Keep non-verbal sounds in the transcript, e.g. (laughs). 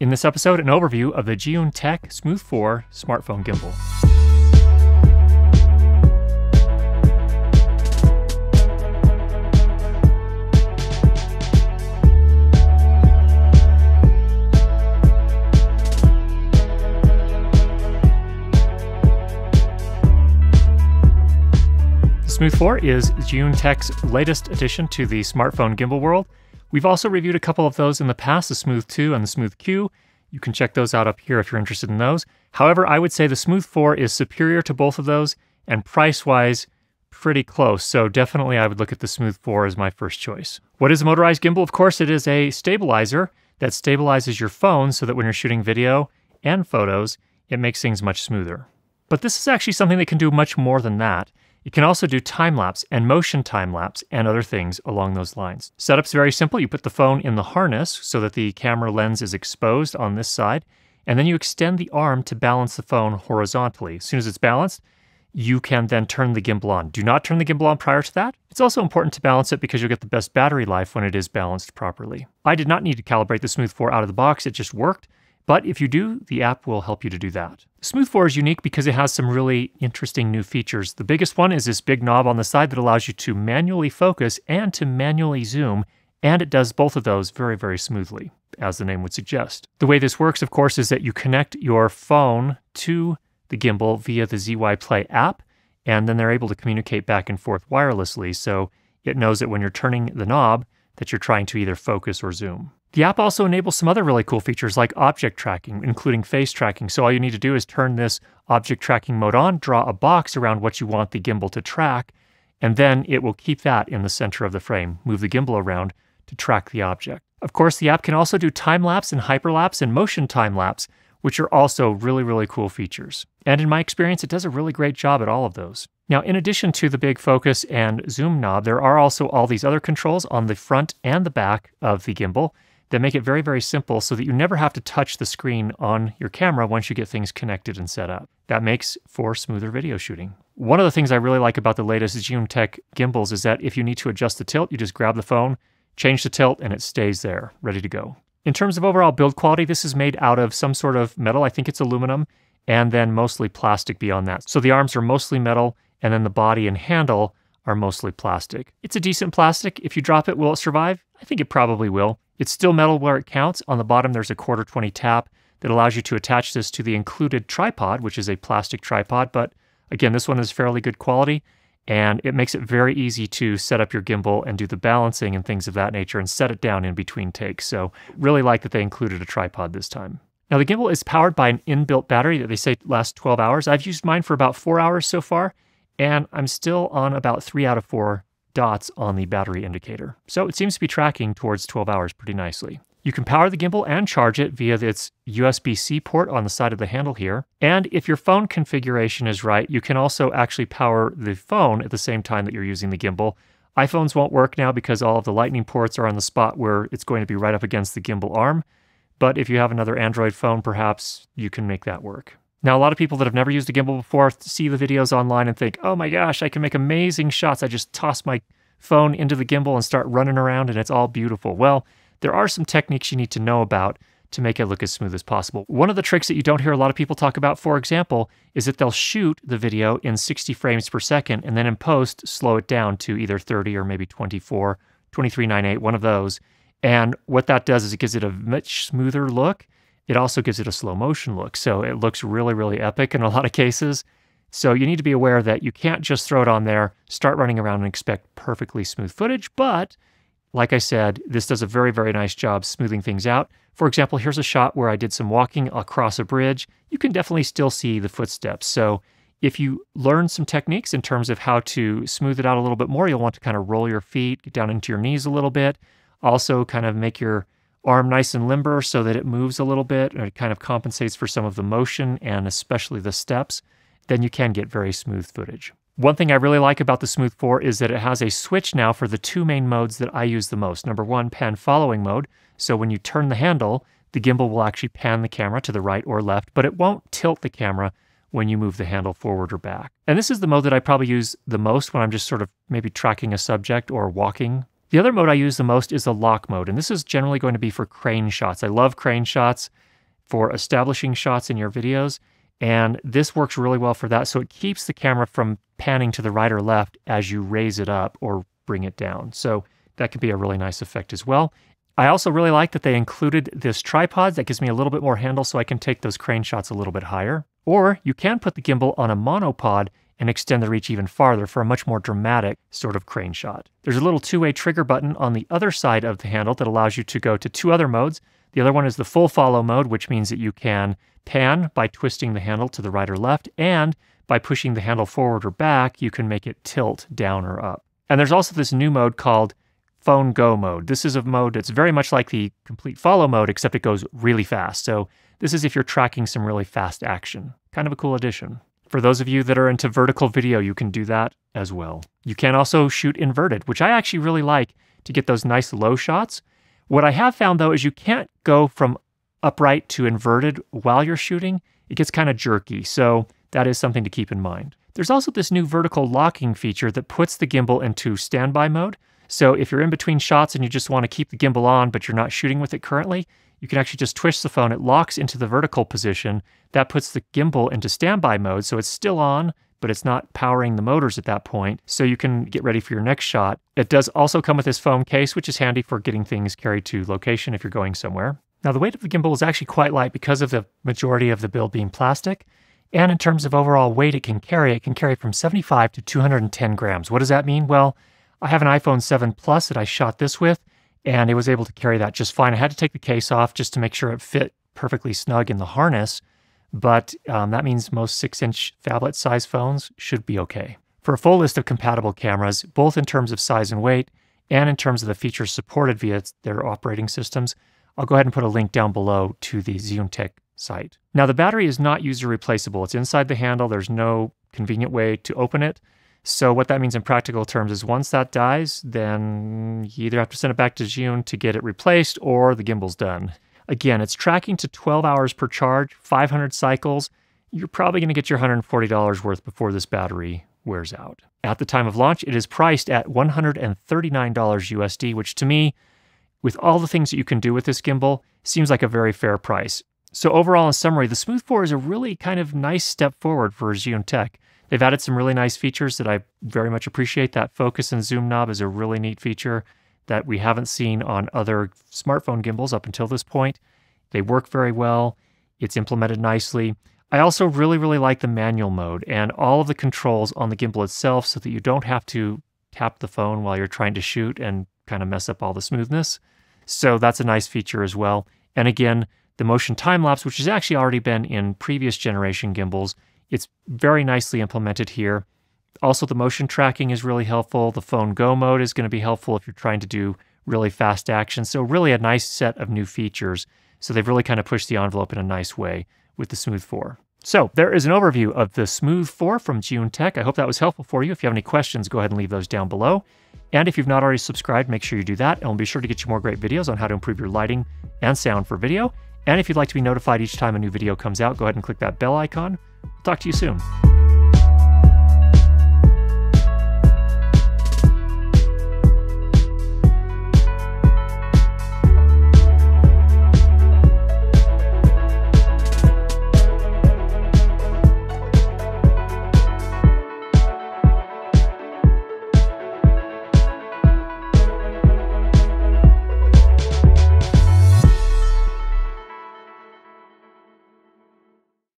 In this episode, an overview of the Zhiyun Tech Smooth 4 smartphone gimbal. The Smooth 4 is Zhiyun Tech's latest addition to the smartphone gimbal world. We've also reviewed a couple of those in the past, the Smooth 2 and the Smooth Q. You can check those out up here if you're interested in those. However, I would say the Smooth 4 is superior to both of those and price wise, pretty close. So definitely I would look at the Smooth 4 as my first choice. What is a motorized gimbal? Of course, it is a stabilizer that stabilizes your phone so that when you're shooting video and photos, it makes things much smoother. But this is actually something that can do much more than that. It can also do time lapse and motion time lapse and other things along those lines. Setup's very simple. You put the phone in the harness so that the camera lens is exposed on this side, and then you extend the arm to balance the phone horizontally. As soon as it's balanced, you can then turn the gimbal on. Do not turn the gimbal on prior to that. It's also important to balance it because you'll get the best battery life when it is balanced properly. I did not need to calibrate the Smooth 4 out of the box, it just worked. But if you do, the app will help you to do that. Smooth 4 is unique because it has some really interesting new features. The biggest one is this big knob on the side that allows you to manually focus and to manually zoom, and it does both of those very, very smoothly, as the name would suggest. The way this works, of course, is that you connect your phone to the gimbal via the ZY Play app, and then they're able to communicate back and forth wirelessly, so it knows that when you're turning the knob, that you're trying to either focus or zoom. The app also enables some other really cool features like object tracking, including face tracking. So all you need to do is turn this object tracking mode on, draw a box around what you want the gimbal to track, and then it will keep that in the center of the frame. Move the gimbal around to track the object. Of course, the app can also do time lapse and hyperlapse and motion time lapse, which are also really, really cool features. And in my experience, it does a really great job at all of those. Now, in addition to the big focus and zoom knob, there are also all these other controls on the front and the back of the gimbal that make it very, very simple so that you never have to touch the screen on your camera once you get things connected and set up. That makes for smoother video shooting. One of the things I really like about the latest Zhiyun Tech gimbals is that if you need to adjust the tilt, you just grab the phone, change the tilt, and it stays there, ready to go. In terms of overall build quality, this is made out of some sort of metal. I think it's aluminum, and then mostly plastic beyond that. So the arms are mostly metal, and then the body and handle are mostly plastic. It's a decent plastic. If you drop it, will it survive? I think it probably will. It's still metal where it counts. On the bottom, there's a quarter 20 tap that allows you to attach this to the included tripod, which is a plastic tripod. But again, this one is fairly good quality and it makes it very easy to set up your gimbal and do the balancing and things of that nature and set it down in between takes. So, really like that they included a tripod this time. Now, the gimbal is powered by an inbuilt battery that they say lasts 12 hours. I've used mine for about four hours so far, and I'm still on about three out of four dots on the battery indicator. So it seems to be tracking towards 12 hours pretty nicely. You can power the gimbal and charge it via its USB C port on the side of the handle here. And if your phone configuration is right, you can also actually power the phone at the same time that you're using the gimbal. iPhones won't work now because all of the lightning ports are on the spot where it's going to be right up against the gimbal arm. But if you have another Android phone, perhaps you can make that work. Now, a lot of people that have never used a gimbal before see the videos online and think, oh my gosh, I can make amazing shots. I just toss my phone into the gimbal and start running around and it's all beautiful. Well, there are some techniques you need to know about to make it look as smooth as possible. One of the tricks that you don't hear a lot of people talk about, for example, is that they'll shoot the video in 60 frames per second and then in post slow it down to either 30 or maybe 24, 2398, one of those. And what that does is it gives it a much smoother look it also gives it a slow motion look. So it looks really, really epic in a (laughs) lot of cases. So you need to be aware that you can't just throw it on there, start running around and expect perfectly smooth footage. But like I said, this does a very, very nice job smoothing things out. For example, here's a shot where I did some walking across a bridge. You can definitely still see the footsteps. So if you learn some techniques in terms of how to smooth it out a little bit more, you'll want to kind of roll your feet, get down into your knees a little bit. Also, kind of make your arm nice and limber so that it moves a little bit and it kind of compensates for some of the motion and especially the steps, then you can get very smooth footage. One thing I really like about the Smooth 4 is that it has a switch now for the two main modes that I use the most. Number one, pan following mode. So when you turn the handle, the gimbal will actually pan the camera to the right or left, but it won't tilt the camera when you move the handle forward or back. And this is the mode that I probably use the most when I'm just sort of maybe tracking a subject or walking the other mode I use the most is the lock mode, and this is generally going to be for crane shots. I love crane shots. for establishing shots in your videos. And this works really well for that. So it keeps the camera from panning to the right or left as you raise it up or bring it down. So that can be a really nice effect as well. I also really like that they included this tripod that gives me a little bit more handle so I can take those crane shots a little bit higher. Or you can put the gimbal on a monopod and extend the reach even farther for a much more dramatic sort of crane shot. There's a little two-way trigger button on the other side of the handle that allows you to go to two other modes. The other one is the full follow mode, which means that you can pan by twisting the handle to the right or left, and by pushing the handle forward or back, you can make it tilt down or up. And there's also this new mode called PhoneGo mode. This is a mode that's very much like the complete follow mode, except it goes really fast. So this is if you're tracking some really fast action. Kind of a cool addition. For those of you that are into vertical video, you can do that as well. You can also shoot inverted, which I actually really like to get those nice low shots. What I have found though is you can't go from upright to inverted while you're shooting. It gets kind of jerky, so that is something to keep in mind. There's also this new vertical locking feature that puts the gimbal into standby mode. So if you're in between shots and you just want to keep the gimbal on, but you're not shooting with it currently, you can actually just twist the phone. It locks into the vertical position. That puts the gimbal into standby mode. So it's still on, but it's not powering the motors at that point. So you can get ready for your next shot. It does also come with this foam case, which is handy for getting things carried to location if you're going somewhere. Now, the weight of the gimbal is actually quite light because of the majority of the build being plastic. And in terms of overall weight it can carry, it can carry from 75 to 210 grams. What does that mean? Well, I have an iPhone 7 Plus that I shot this with, and it was able to carry that just fine. I had to take the case off just to make sure it fit perfectly snug in the harness, but um, that means most 6 inch phablet size phones should be okay. For a full list of compatible cameras, both in terms of size and weight, and in terms of the features supported via their operating systems, I'll go ahead and put a link down below to the Zhiyun site. Now, the battery is not user replaceable. It's inside the handle. There's no convenient way to open it. So what that means in practical terms is once that dies, then you either have to send it back to Zhiyun to get it replaced or the gimbal's done. Again, it's tracking to 12 hours per charge, 500 cycles. You're probably going to get your $140 worth before this battery wears out. At the time of launch, it is priced at $139 USD, which to me, with all the things that you can do with this gimbal, seems like a very fair price. So overall, in summary, the Smooth 4 is a really kind of nice step forward for Zhiyun Tech. They've added some really nice features that I very much appreciate. That focus and zoom knob is a really neat feature that we haven't seen on other smartphone gimbals up until this point. They work very well. It's implemented nicely. I also really, really like the manual mode and all of the controls on the gimbal itself so that you don't have to tap the phone while you're trying to shoot and kind of mess up all the smoothness. So that's a nice feature as well. And again, the motion time lapse, which has actually already been in previous generation gimbals, it's very nicely implemented here. Also, the motion tracking is really helpful. The PhoneGo mode is going to be helpful if you're trying to do really fast action. So, really, a nice set of new features. So, they've really kind of pushed the envelope in a nice way with the Smooth 4. So, there is an overview of the Smooth 4 from Zhiyun Tech. I hope that was helpful for you. If you have any questions, go ahead and leave those down below. And if you've not already subscribed, make sure you do that. And we'll be sure to get you more great videos on how to improve your lighting and sound for video. And if you'd like to be notified each time a new video comes out, go ahead and click that bell icon. Talk to you soon.